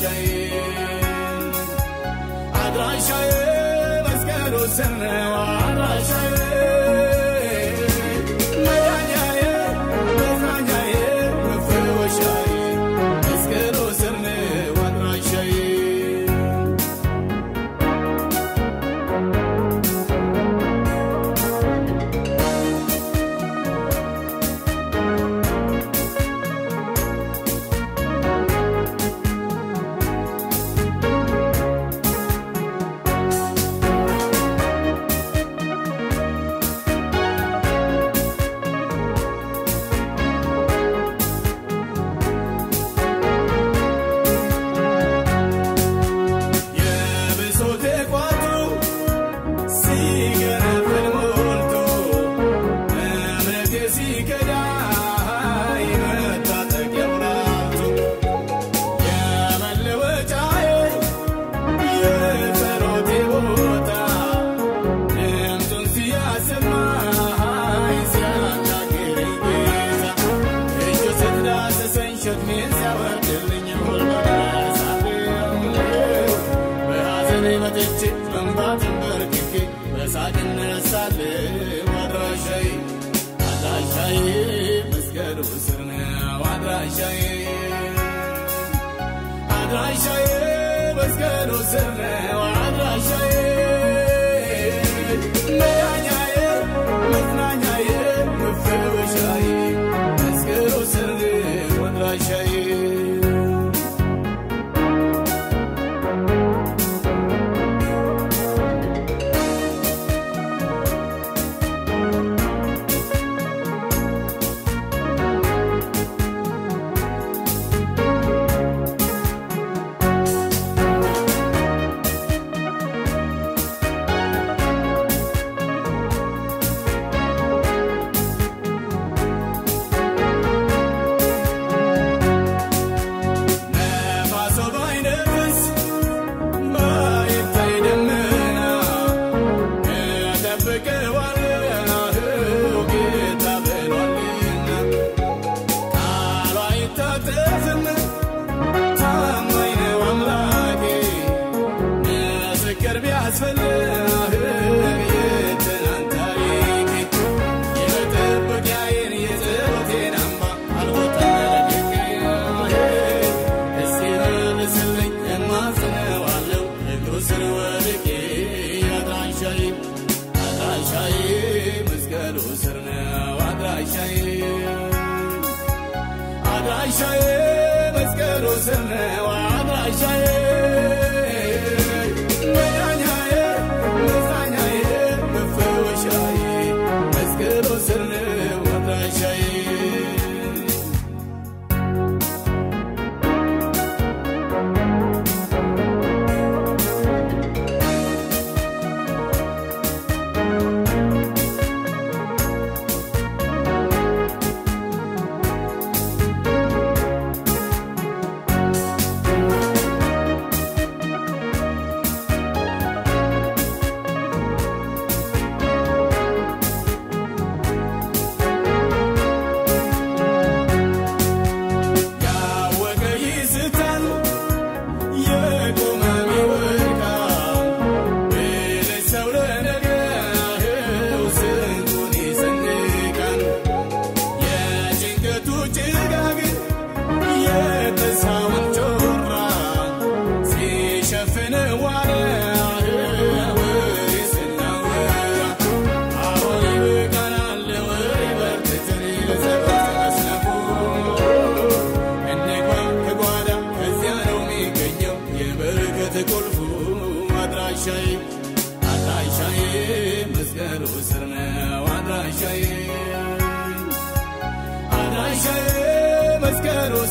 Adraja'yı, adraja'yı, asker o ser var. መዝናኛዬ መፈወሻዬ መስቀሉ ስር ወድራሻዬ አብራሻዬ መስቀሉ ስነዋ አብራሻዬ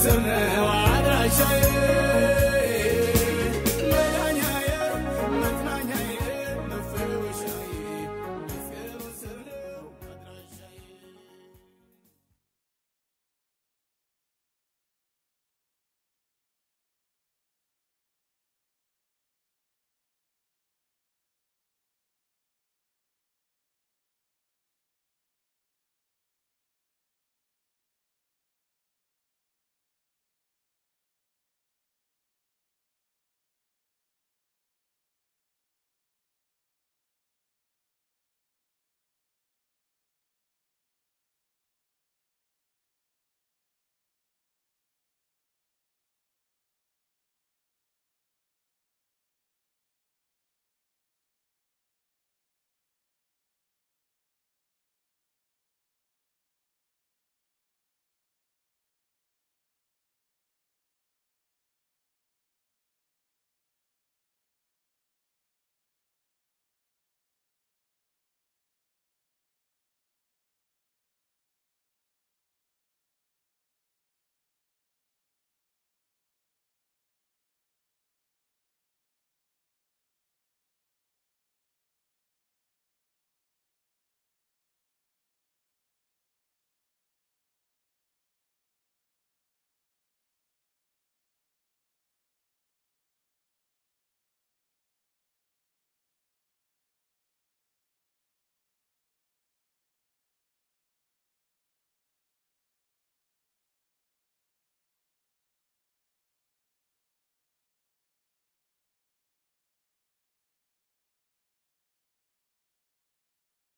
سمع وعلى شيء.